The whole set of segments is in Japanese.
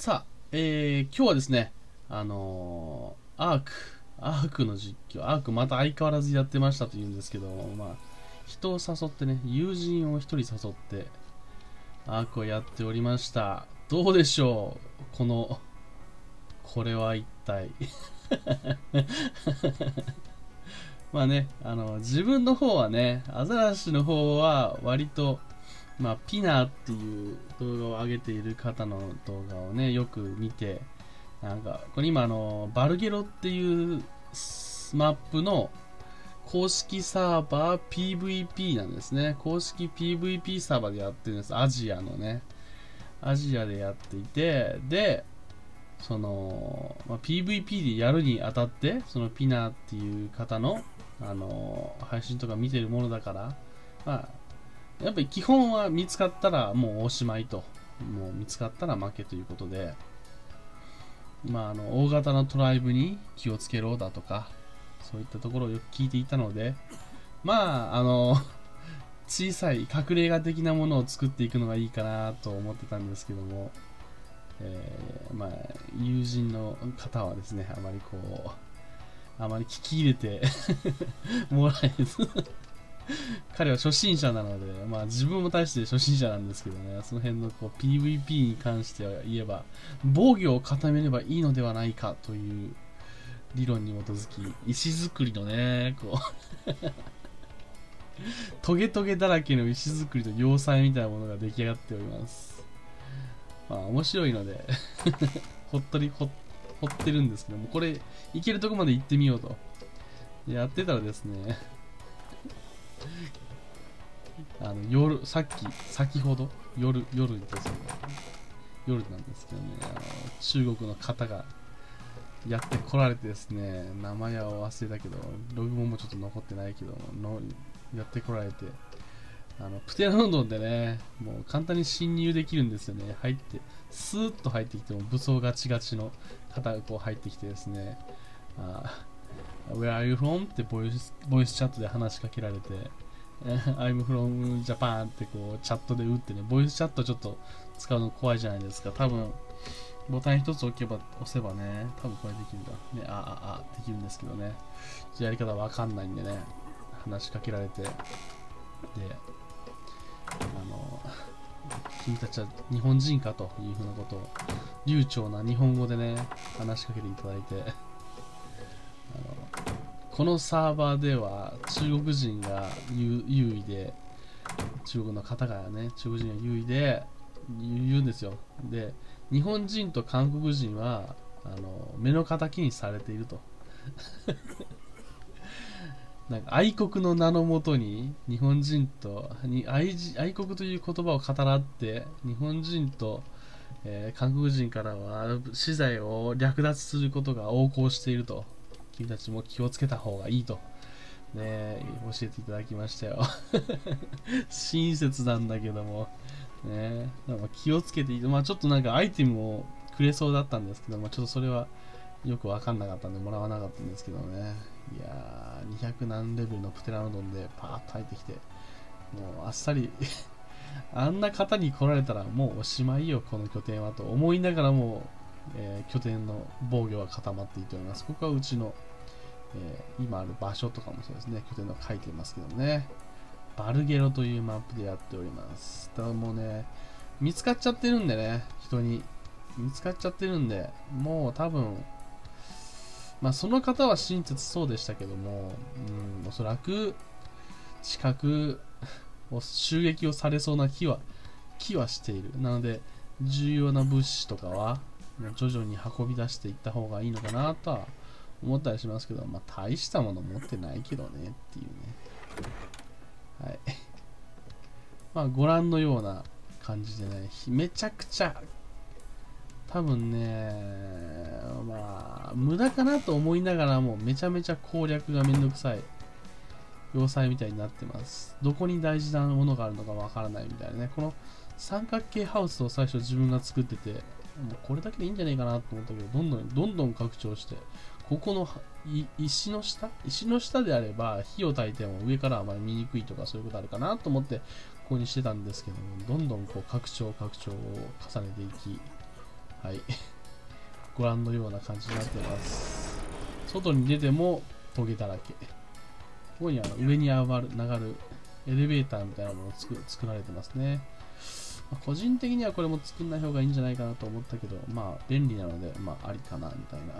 さあ、えー、今日はですね、あのー、アーク、アークの実況、アークまた相変わらずやってましたと言うんですけどまあ、人を誘ってね、友人を一人誘って、アークをやっておりました。どうでしょう？この、これは一体 まあね、あの、自分の方はね、アザラシの方は割と、まあ、ピナーっていう動画を上げている方の動画をね、よく見て、なんか、これ今あの、バルゲロっていうマップの公式サーバー PVP なんですね。公式 PVP サーバーでやってるんです。アジアのね。アジアでやっていて、で、その、まあ、PVP でやるにあたって、そのピナーっていう方のあの配信とか見てるものだから、まあ、やっぱり基本は見つかったらもうおしまいと。もう見つかったら負けということで、まあ、あの、大型のトライブに気をつけろだとか、そういったところをよく聞いていたので、まあ、あの、小さい隠れ家的なものを作っていくのがいいかなと思ってたんですけども、えー、まあ、友人の方はですね、あまりこう、あまり聞き入れて もらえず。彼は初心者なので、まあ自分も対して初心者なんですけどね、その辺のこう PVP に関しては言えば、防御を固めればいいのではないかという理論に基づき、石造りのね、こう トゲトゲだらけの石造りと要塞みたいなものが出来上がっております。まあ面白いので ほっとりほっ掘ってるんですけども、これ、行けるとこまで行ってみようと。やってたらですね、あの、夜、さっき、先ほど、夜、夜ですね、夜なんですけどね、あの中国の方がやってこられてですね、名前は忘れたけど、ログもちょっと残ってないけどの、やってこられて、あの、プテラノンドンでね、もう簡単に侵入できるんですよね。入って、スーッと入ってきても武装ガチガチの方がこう入ってきてですね、あ Where are you from? ってボイスボイスチャットで話しかけられて、I'm from Japan ってこうチャットで打ってね、ボイスチャットちょっと使うの怖いじゃないですか。多分、ボタン一つ置けば、押せばね、多分これできるんだ。ね、あ、あ、あ、できるんですけどね。やり方わかんないんでね、話しかけられて、で、あの、君たちは日本人かというふうなことを、流暢な日本語でね、話しかけていただいて、あのこのサーバーでは中国人が優位で、中国の方がね、中国人が優位で言うんですよ。で、日本人と韓国人は、あの、目の敵にされていると。なんか愛国の名のもとに日本人とに愛愛国という言葉を語らって日本人と、えー、韓国人からは資材を略奪することが横行していると君たちも気をつけた方がいいと。ね教えていただきましたよ。親切なんだけども。ね気をつけていいまあちょっとなんかアイテムをくれそうだったんですけど、ま、ちょっとそれはよくわかんなかったんでもらわなかったんですけどね。いやー、200何レベルのプテラノドンでパーッと入ってきて、もうあっさり あんな方に来られたらもうおしまいよ、この拠点はと思いながらもう、えー、拠点の防御は固まっていております。ここはうちの、えー、今ある場所とかもそうですね、拠点の書いてますけどね。バルゲロというマップでやっております。ただもうね、見つかっちゃってるんでね、人に。見つかっちゃってるんで、もう多分、まあ、その方は親切そうでしたけども、うん、おそらく近く襲撃をされそうな気は気はしている。なので、重要な物資とかは徐々に運び出していった方がいいのかなとは思ったりしますけど、まあ、大したもの持ってないけどねっていうね。はい。まあ、ご覧のような感じでね、めちゃくちゃ多分ね、まあ、無駄かなと思いながらも、めちゃめちゃ攻略がめんどくさい要塞みたいになってます。どこに大事なものがあるのかわからないみたいなね。この三角形ハウスを最初自分が作ってて、もうこれだけでいいんじゃないかなと思ったけど、どんどん、どんどん拡張して、ここの石の下？石の下であれば火を焚いても上からあまり見にくいとかそういうことあるかなと思ってここにしてたんですけども、どんどんこう拡張拡張を重ねていき、はい。ご覧のような感じになってます。外に出てもトゲだらけ。ここにあの上に上がる上がるエレベーターみたいなものを作られてますね、まあ個人的にはこれも作んない方がいいんじゃないかなと思ったけどまあ便利なのでまあありかなみたいな。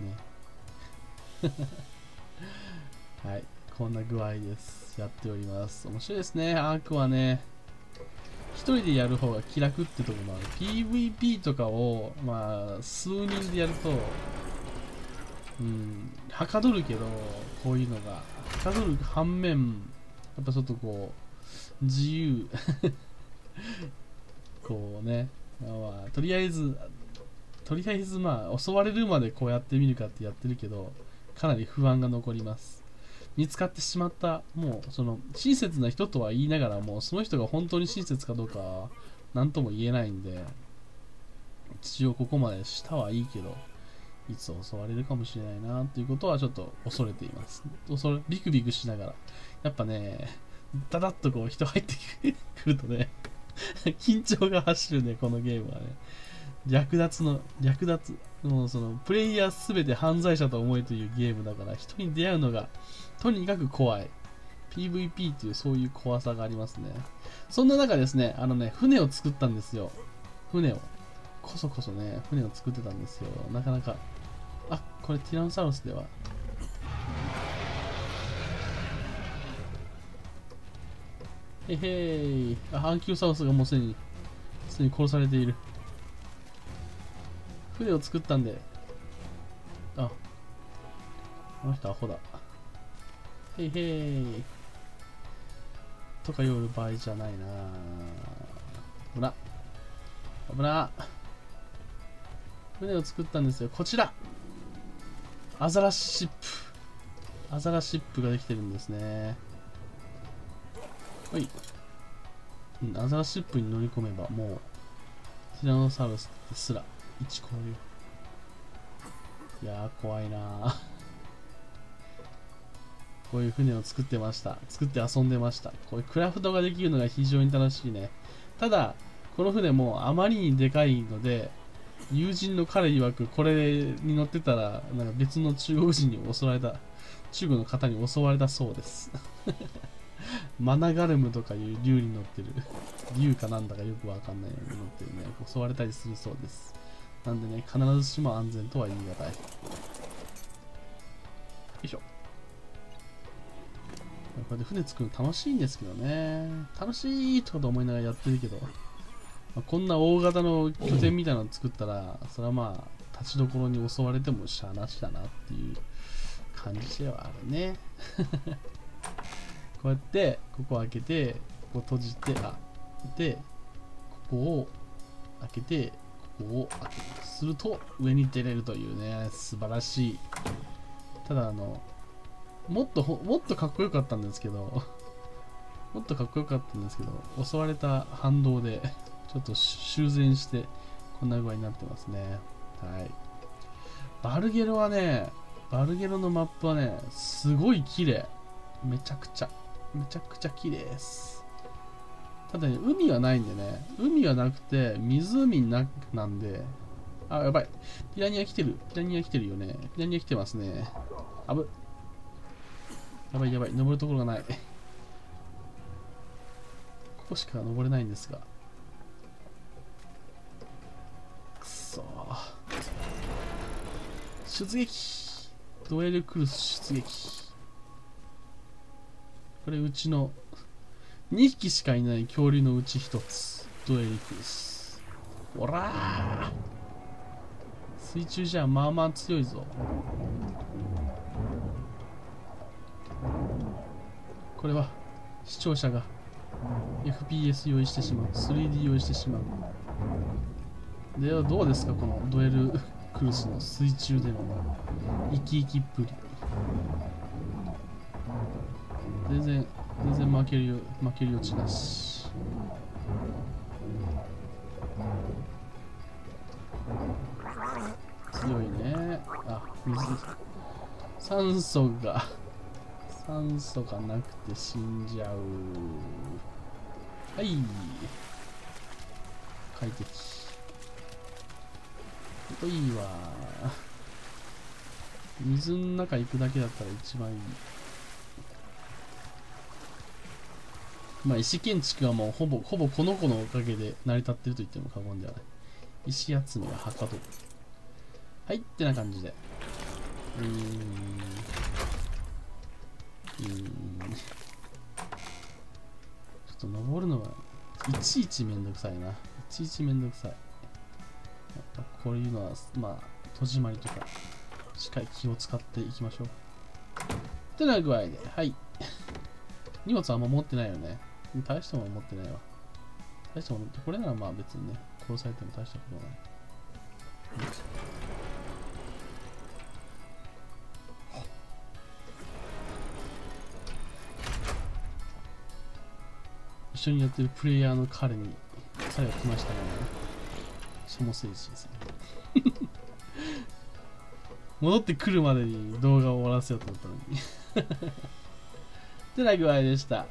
ね。はい。こんな具合です。やっております。面白いですね。アークはね一人でやる方が気楽ってとこもある。PVP とかをまあ数人でやるとうんはかどるけどこういうのが。はかどる反面やっぱちょっとこう自由。こうね。まあとりあえずとりあえずまあ襲われるまでこうやってみるかってやってるけどかなり不安が残ります。見つかってしまったもうその親切な人とは言いながらもその人が本当に親切かどうかは何とも言えないんで一応ここまでしたはいいけどいつ襲われるかもしれないなっていうことはちょっと恐れています。恐れビクビクしながら。やっぱねダダッとこう人入ってくるとね緊張が走るねこのゲームはね。略奪の略奪もうそのプレイヤーすべて犯罪者と思えというゲームだから人に出会うのがとにかく怖い。PVP っていうそういう怖さがありますね。そんな中ですねあのね船を作ったんですよ。船を。こそこそね船を作ってたんですよ。なかなかあこれティラノサウルスではへへいあアンキロサウスがもうすでにすでに殺されている。船を作ったんで。あ。この人アホだ。へいへい。とか言う場合じゃないな。危な。危な。船を作ったんですよ。こちら。アザラシップ。アザラシップができてるんですね。はい、アザラシップに乗り込めばもうティラノサウルスすら1超えるいやー怖いなー。こういう船を作ってました。作って遊んでました。こういうクラフトができるのが非常に楽しいね。ただこの船もあまりにでかいので友人の彼曰くこれに乗ってたらなんか別の中国人に襲われた中国の方に襲われたそうです。マナガルムとかいう竜に乗ってる。竜かなんだかよくわかんないように乗ってるね。襲われたりするそうです。なんでね必ずしも安全とは言い難い。よいしょ。これで船作るの楽しいんですけどね。楽しいとかと思いながらやってるけど。まあこんな大型の拠点みたいなの作ったら、それはまあ、立ちどころに襲われてもしゃあなしだなっていう感じではあるね。こうやって、ここ開けて、ここ閉じて、あ、で、ここを開けて、ここを開ける。すると、上に出れるというね、素晴らしい。ただ、あの、もっと、もっとかっこよかったんですけど、もっとかっこよかったんですけど、襲われた反動で、ちょっと修繕して、こんな具合になってますね。はい。バルゲロはね、バルゲロのマップはね、すごい綺麗。めちゃくちゃ、めちゃくちゃ綺麗です。ただね、海はないんでね、海はなくて、湖ななんで、あ、やばい。ピラニア来てる。ピラニア来てるよね。ピラニア来てますね。あぶ。やばいやばい。登るところがない。ここしか登れないんですが。くそ出撃ドエルクルス出撃これうちの2匹しかいない恐竜のうち1つ。ドエルクスおら水中じゃまあまあ強いぞ。これは視聴者が FPS 用意してしまう。3D 用意してしまう。ではどうですかこのドエルクルスの水中での生き生きっぷり。全然全然負けるよ負ける余地なし。強いね。あ水。酸素が酸素がなくて死んじゃう。はい。快適。といいわ。水の中行くだけだったら一番いい。まあ石建築はもうほぼほぼこの子のおかげで成り立ってると言っても過言ではない。石集めははかどるはいってな感じで。うーん。うーん。ちょっと登るのはいちいちめんどくさいな。いちいちめんどくさい。やっぱこういうのはまあ戸締まりとかしっかり気を使っていきましょう。ってな具合で。はい。荷物あんま持ってないよね。大したもの持ってないわ。大したものってこれならまあ別にね殺されても大したことない。一緒にやってるプレイヤーの彼に彼が来ましたからね。そのせいですね。戻ってくるまでに動画を終わらせようと思ったのに。ってな具合でした。